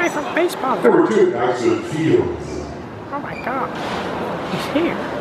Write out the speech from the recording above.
guy from baseball. Number two, Mason Fields. Oh my god. He's here.